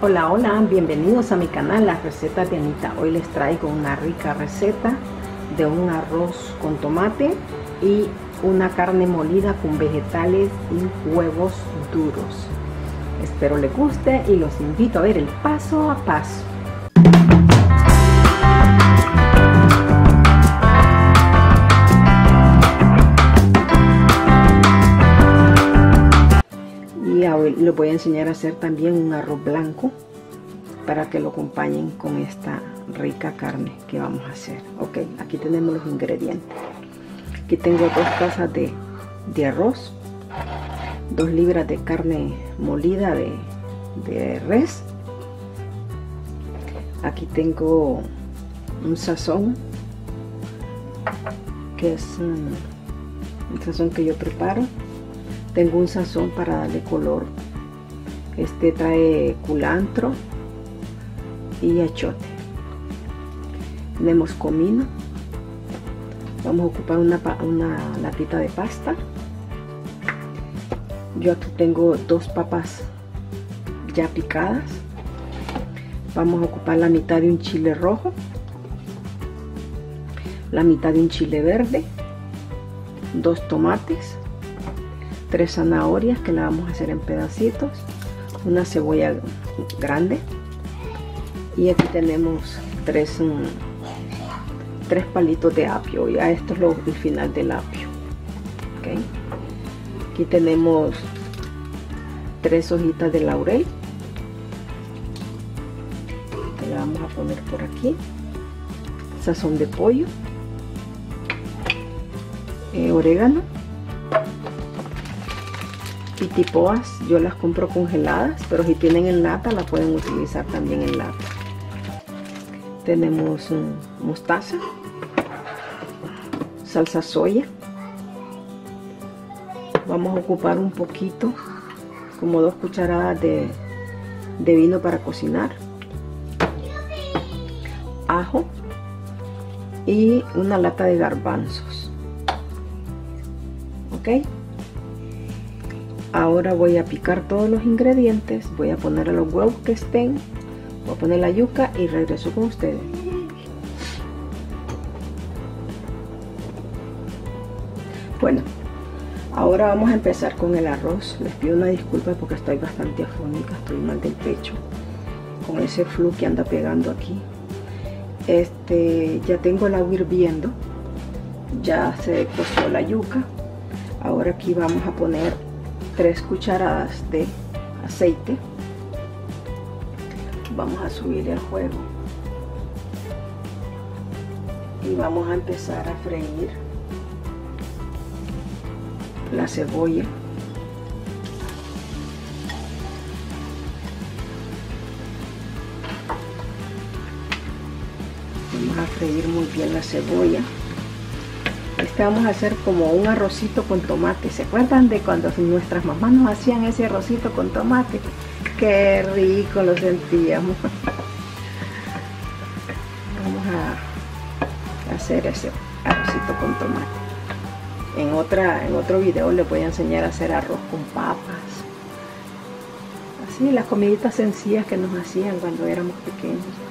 Hola, hola, bienvenidos a mi canal Las Recetas de Anita. Hoy les traigo una rica receta de un arroz con tomate y una carne molida con vegetales y huevos duros. Espero les guste y los invito a ver el paso a paso. Les voy a enseñar a hacer también un arroz blanco para que lo acompañen con esta rica carne que vamos a hacer. Ok aquí tenemos los ingredientes. Aquí tengo dos tazas de, de arroz dos libras de carne molida de, de res. Aquí tengo un sazón que es un, un sazón que yo preparo. Tengo un sazón para darle color este trae culantro y achote. Tenemos comino. Vamos a ocupar una, una latita de pasta. Yo aquí tengo dos papas ya picadas. Vamos a ocupar la mitad de un chile rojo la mitad de un chile verde dos tomates tres zanahorias que la vamos a hacer en pedacitos una cebolla grande. Y aquí tenemos tres, mm, tres palitos de apio. Ya esto es lo, el final del apio. Aquí tenemos tres hojitas de laurel. Que le vamos a poner por aquí. Sazón de pollo. Eh, orégano pitipoas yo las compro congeladas pero si tienen en lata la pueden utilizar también en lata. Tenemos mostaza salsa soya. Vamos a ocupar un poquito como dos cucharadas de, de vino para cocinar. Ajo y una lata de garbanzos. Ok ahora voy a picar todos los ingredientes voy a poner los huevos que estén voy a poner la yuca y regreso con ustedes. Bueno ahora vamos a empezar con el arroz. Les pido una disculpa porque estoy bastante afónica estoy mal del pecho con ese flu que anda pegando aquí. Este ya tengo el agua hirviendo ya se coció la yuca. Ahora aquí vamos a poner 3 cucharadas de aceite. Vamos a subir el fuego y vamos a empezar a freír la cebolla. Vamos a freír muy bien la cebolla este vamos a hacer como un arrocito con tomate. ¿Se acuerdan de cuando nuestras mamás nos hacían ese arrocito con tomate? Qué rico lo sentíamos. Vamos a hacer ese arrocito con tomate. En, otra, en otro video les voy a enseñar a hacer arroz con papas. Así, las comiditas sencillas que nos hacían cuando éramos pequeños.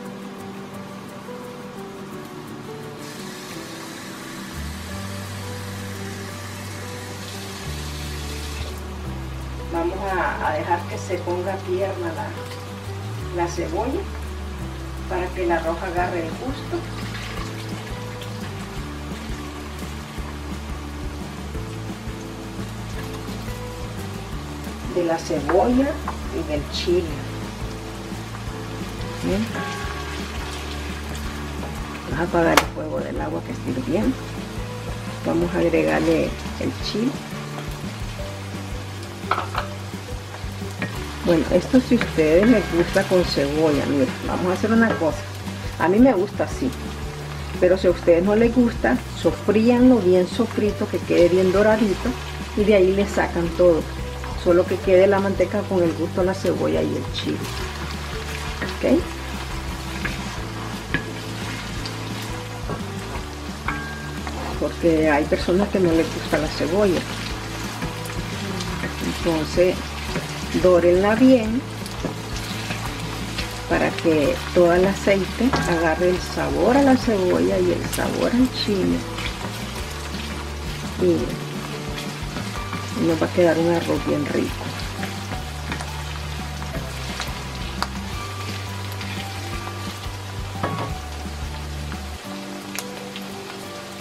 Se ponga tierna la, la cebolla para que la roja agarre el gusto. de la cebolla y del chile. Vamos a apagar el fuego del agua que esté hirviendo. Vamos a agregarle el chile. Bueno, esto si ustedes les gusta con cebolla, miren, vamos a hacer una cosa. A mí me gusta así. Pero si a ustedes no les gusta, sofríanlo bien sofrito, que quede bien doradito. Y de ahí le sacan todo. Solo que quede la manteca con el gusto la cebolla y el chile. ¿Ok? Porque hay personas que no les gusta la cebolla. Entonces, dórenla bien para que todo el aceite agarre el sabor a la cebolla y el sabor al chile. Y nos va a quedar un arroz bien rico.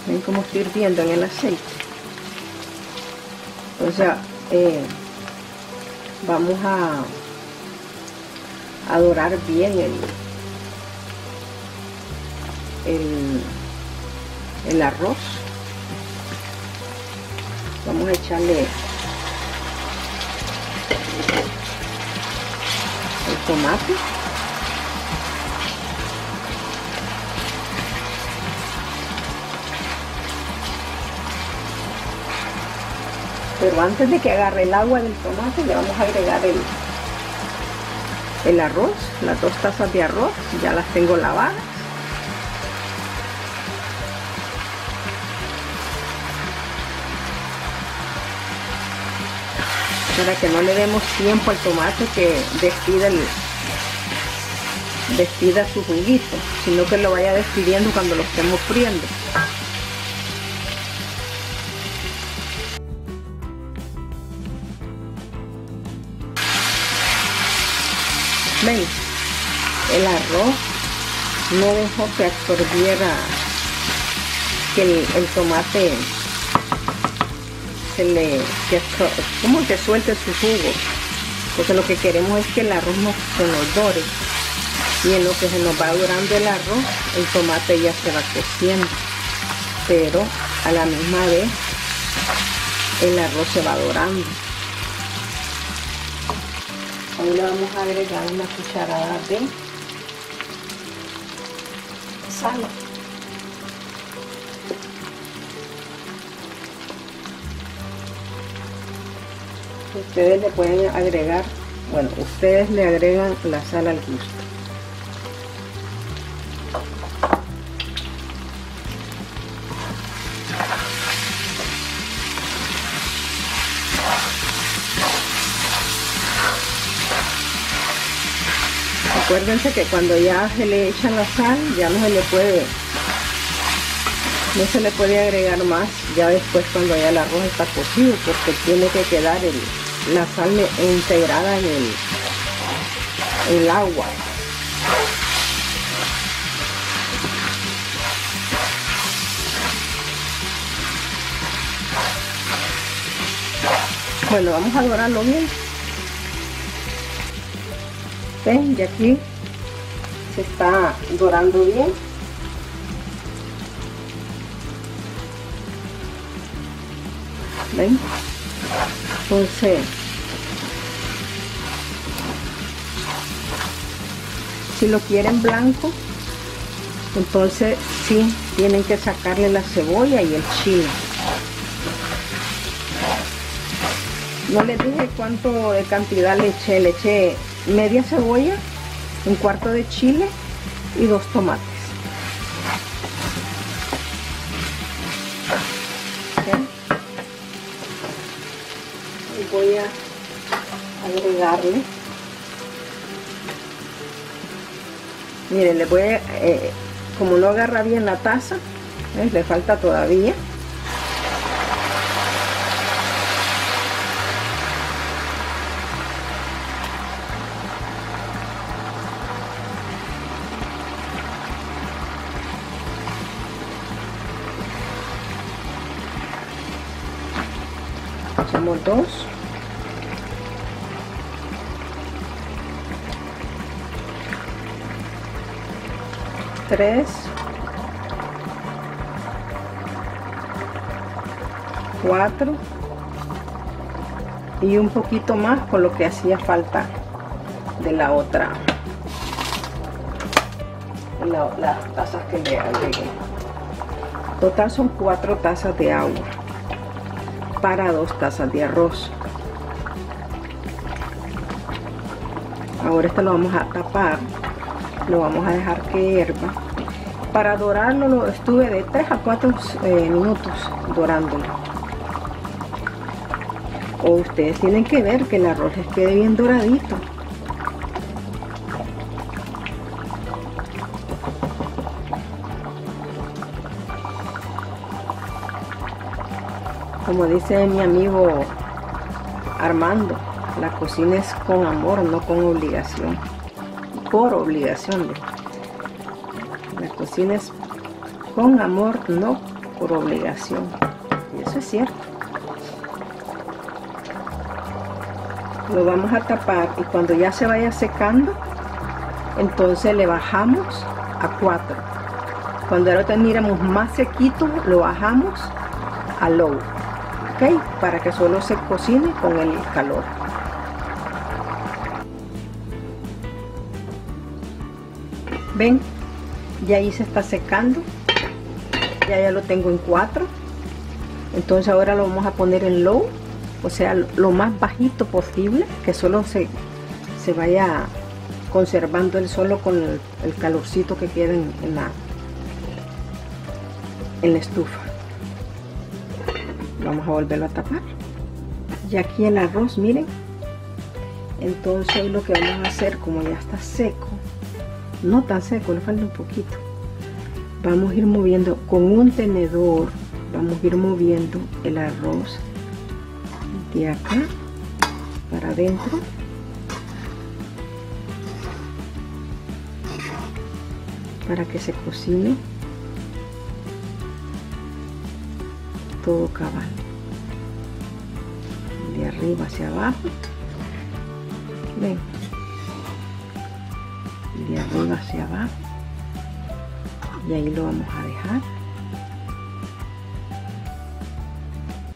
Ven como estoy hirviendo en el aceite o sea eh, vamos a, a dorar bien el, el, el arroz. Vamos a echarle el tomate pero antes de que agarre el agua del tomate le vamos a agregar el, el arroz, las dos tazas de arroz, ya las tengo lavadas. Para que no le demos tiempo al tomate que despida, el, despida su juguito, sino que lo vaya despidiendo cuando lo estemos friendo. Ven el arroz no dejó que absorbiera que el, tomate se le que, como que suelte su jugo porque lo que queremos es que el arroz no se nos dore. Y en lo que se nos va durando el arroz el tomate ya se va cociendo. Pero a la misma vez el arroz se va dorando Hoy le vamos a agregar una cucharada de sal. Ustedes le pueden agregar, bueno, ustedes le agregan la sal al gusto. Acuérdense que cuando ya se le echa la sal ya no se le puede no se le puede agregar más ya después cuando ya el arroz está cocido porque tiene que quedar la sal integrada en el, el agua. Bueno vamos a dorarlo bien y aquí se está dorando bien. Ven entonces si lo quieren blanco entonces sí tienen que sacarle la cebolla y el chile. No les dije cuánto de cantidad le eché le eché media cebolla, un cuarto de chile y dos tomates. Y voy a agregarle. Miren, le voy a, eh, como no agarra bien la taza, le falta todavía. Dos. Tres. Cuatro. Y un poquito más con lo que hacía falta de la otra. Las tazas que le agregué. Total son cuatro tazas de agua para dos tazas de arroz. Ahora esto lo vamos a tapar, lo vamos a dejar que hierva. Para dorarlo lo estuve de 3 a 4 eh, minutos dorándolo. O ustedes tienen que ver que el arroz les quede bien doradito. Como dice mi amigo Armando, la cocina es con amor, no con obligación. Por obligación. La cocina es con amor, no por obligación. Y eso es cierto. Lo vamos a tapar y cuando ya se vaya secando, entonces le bajamos a 4. Cuando ahora tengamos más sequito, lo bajamos a low. ¿Ok? Para que solo se cocine con el calor. ven ya ahí se está secando ya ya lo tengo en 4 entonces ahora lo vamos a poner en low o sea lo más bajito posible que solo se, se vaya conservando el solo con el, calorcito que queda en, la en la estufa vamos a volverlo a tapar y aquí el arroz miren entonces lo que vamos a hacer como ya está seco no tan seco, le falta un poquito. Vamos a ir moviendo con un tenedor, vamos a ir moviendo el arroz de acá para adentro. Para que se cocine todo cabal. De arriba hacia abajo. Ven de arriba hacia abajo y ahí lo vamos a dejar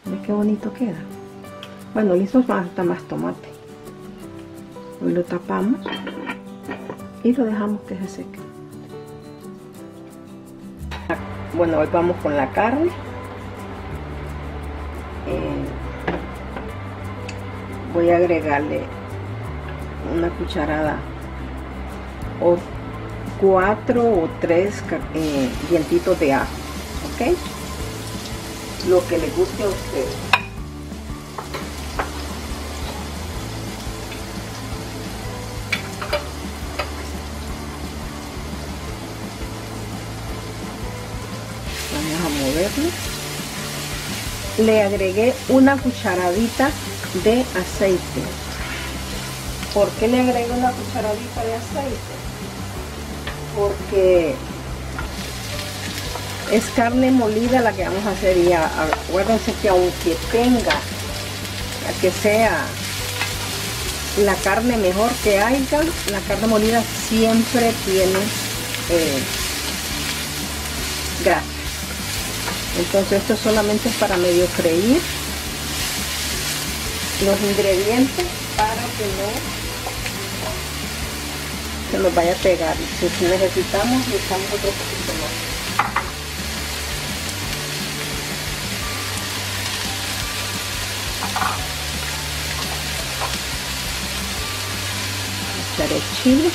¿Ves qué bonito queda? bueno listo falta más tomate hoy lo tapamos y lo dejamos que se seque bueno hoy vamos con la carne eh, voy a agregarle una cucharada o cuatro o tres eh, dientitos de ajo, ¿ok? Lo que le guste a usted. Le agregué una cucharadita de aceite. ¿Por qué le agrego una cucharadita de aceite? porque es carne molida la que vamos a hacer y acuérdense que aunque tenga que sea la carne mejor que haya la carne molida siempre tiene eh, grasa entonces esto solamente es para medio freír los ingredientes para que no se nos vaya a pegar. Si necesitamos, le echamos otro poquito más. Echaré chile.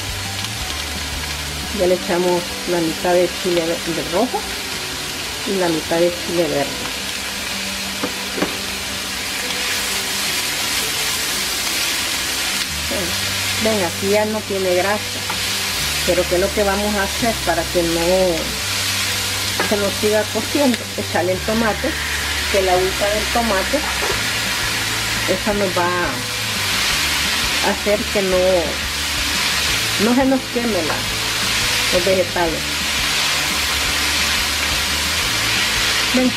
Ya le echamos la mitad de chile de rojo y la mitad de chile verde. ven aquí ya no tiene grasa pero que es lo que vamos a hacer para que no se nos siga cociendo echarle el tomate que la agüita del tomate esa nos va a hacer que no no se nos queme los vegetales vamos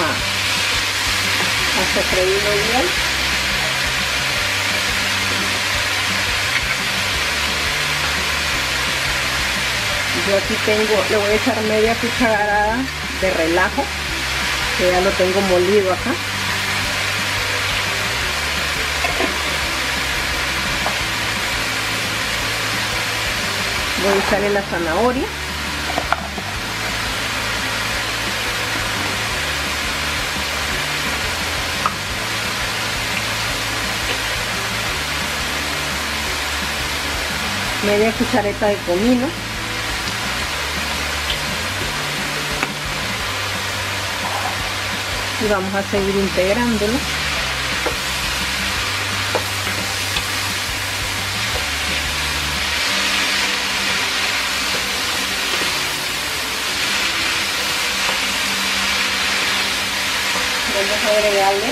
a, a sofreírlo bien. Yo aquí tengo le voy a echar media cucharada de relajo que ya lo tengo molido acá voy a la zanahoria. Media cuchareta de comino. Y vamos a seguir integrándolo agregarle.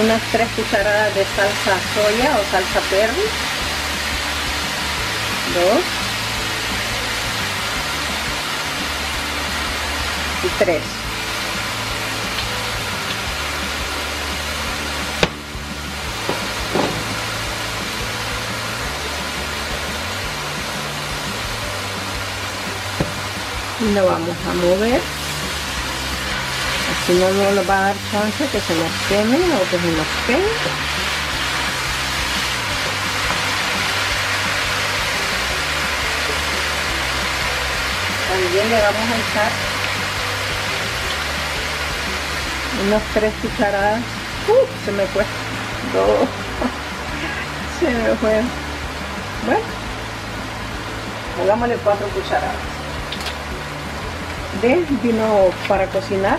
Unas 3 cucharadas de salsa soya o salsa perry 2 y 3 y lo vamos a mover si no, no nos va a dar chance que se nos queme o que se nos queme. También le vamos a echar unas tres cucharadas. Uh, se me fue. Dos. se me fue. Bueno, pongámosle cuatro cucharadas vino para cocinar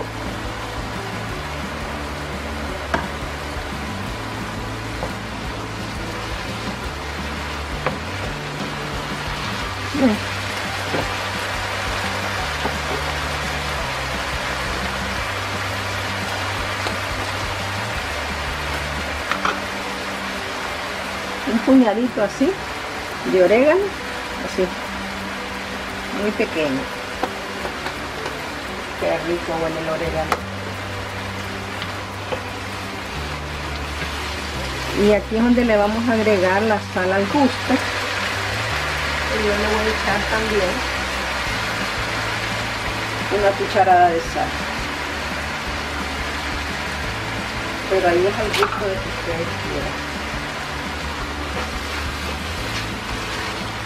Un puñadito así de orégano, así, muy pequeño. Rico huele el orégano. Y aquí es donde le vamos a agregar la sal al gusto. Yo le voy a echar también una cucharada de sal. Pero ahí es el gusto de que ustedes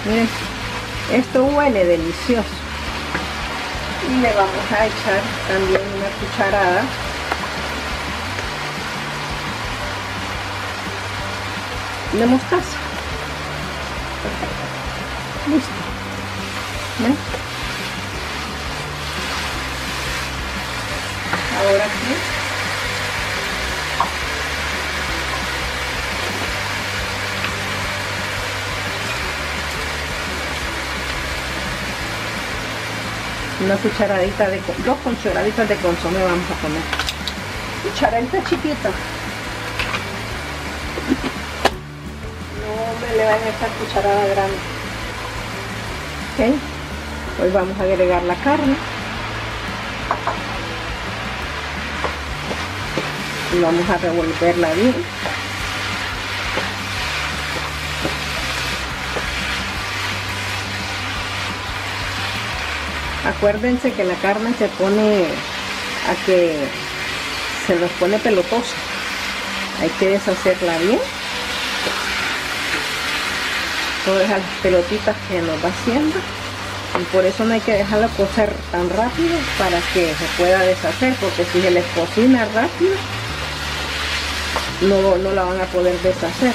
quieran. Esto huele delicioso le vamos a echar también una cucharada de mostaza Listo. ¿Ven? Ahora sí. Una cucharadita de, dos cucharaditas de consomé vamos a poner. Cucharadita chiquita. No me le van a echar cucharada grande hoy vamos a agregar la carne y vamos a revolverla bien acuérdense que la carne se pone a que se nos pone pelotosa. Hay que deshacerla bien. Todas las pelotitas que nos va haciendo. Y por eso no hay que dejarla cocer tan rápido para que se pueda deshacer porque si se les cocina rápido no, no la van a poder deshacer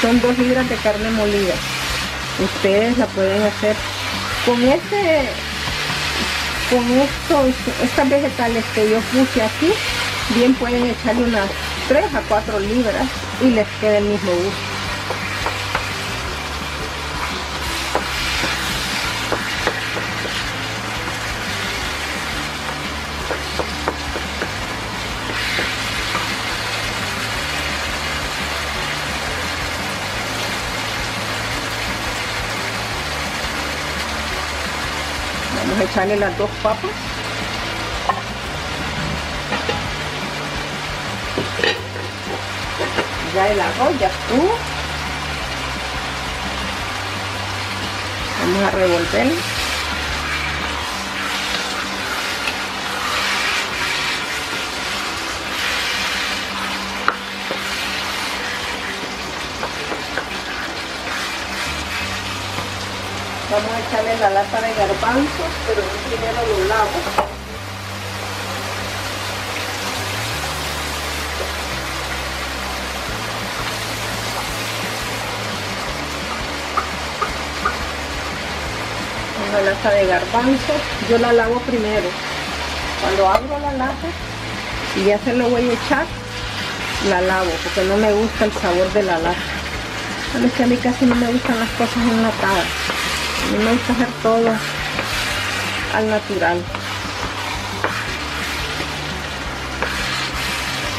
son dos libras de carne molida. Ustedes la pueden hacer con este con estos estas vegetales que yo puse aquí. Bien pueden echarle unas 3 a 4 libras y les queda el mismo gusto. Echarle las dos papas ya el arroz ya estuvo vamos a revolver. Vamos a echarle la lata de garbanzos, pero primero lo lavo. Una lata de garbanzos yo la lavo primero. Cuando abro la lata y ya se lo voy a echar la lavo porque no me gusta el sabor de la lata. A mí, que a mí casi no me gustan las cosas enlatadas. A mí me gusta hacer todo al natural.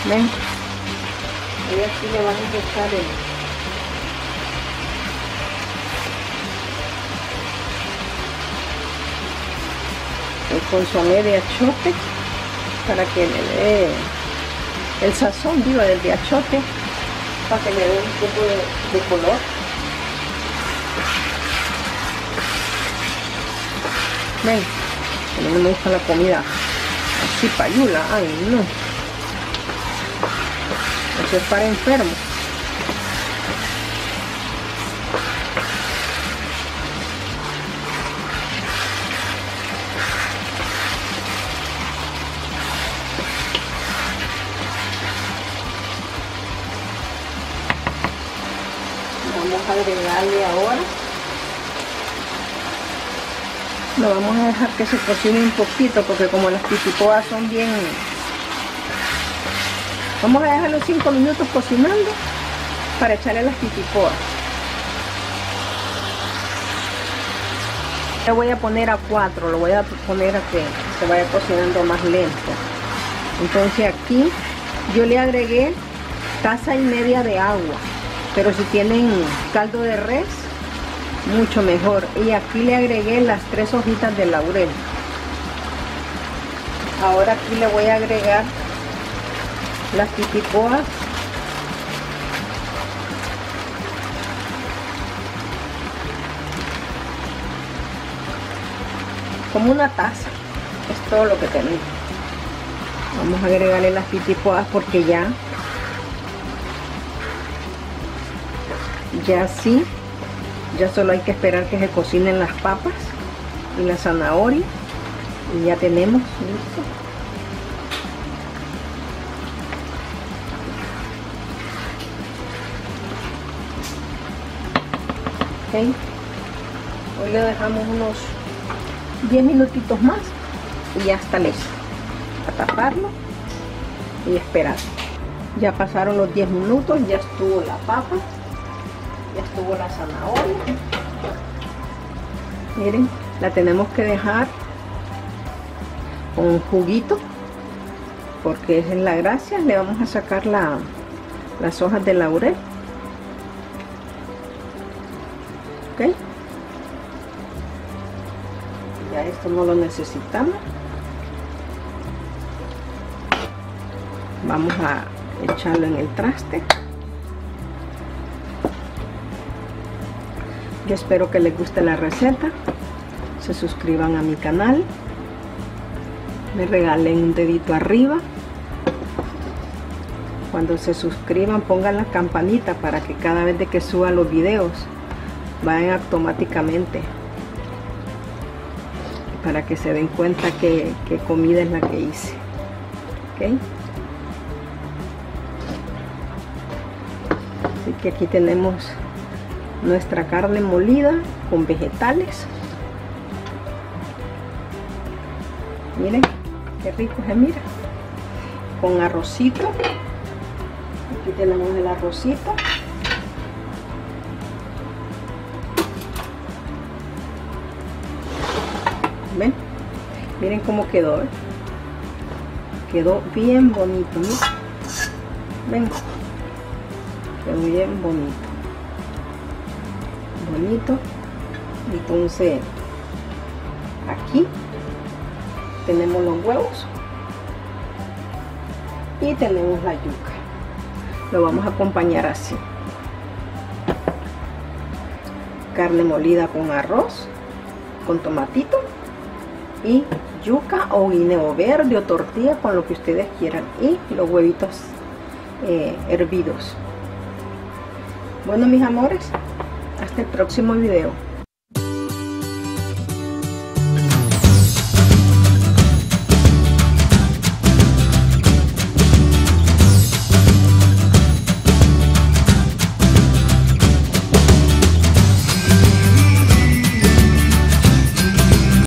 Ven y le vamos a echar el consomé de achote para que le dé el sazón vivo del de achote para que le dé un poco de, color. Ven que no me gusta la comida así payula. Ay no. Eso es para enfermos agregarle ahora. Lo vamos a dejar que se cocine un poquito porque como las pitipoas son bien vamos a dejar los 5 minutos cocinando para echarle las pitipoas le voy a poner a 4 lo voy a poner a que se vaya cocinando más lento. Entonces aquí yo le agregué taza y media de agua pero si tienen caldo de res mucho mejor. Y aquí le agregué las tres hojitas de laurel. Ahora aquí le voy a agregar las pipipoas como una taza es todo lo que tenemos vamos a agregarle las pipipoas porque ya ya así ya solo hay que esperar que se cocinen las papas y la zanahoria y ya tenemos listo. Okay. hoy le dejamos unos 10 minutitos más y ya está listo. A taparlo y esperar. Ya pasaron los 10 minutos ya estuvo la papa ya estuvo la zanahoria. Miren la tenemos que dejar con juguito porque es en la gracia. Le vamos a sacar la, las hojas de laurel. Ok ya esto no lo necesitamos. Vamos a echarlo en el traste Espero que les guste la receta. Se suscriban a mi canal. Me regalen un dedito arriba. Cuando se suscriban pongan la campanita para que cada vez de que suba los videos vayan automáticamente. Para que se den cuenta que, comida es la que hice. Así que aquí tenemos nuestra carne molida con vegetales. Miren qué rico se mira. Con arrocito. Aquí tenemos el arrocito. Ven miren cómo quedó ¿eh? quedó bien bonito ven. Quedó bien bonito bonito entonces aquí tenemos los huevos y tenemos la yuca. Lo vamos a acompañar así. Carne molida con arroz con tomatito y yuca o guineo verde o tortilla con lo que ustedes quieran y los huevitos eh, hervidos. Bueno mis amores el próximo video.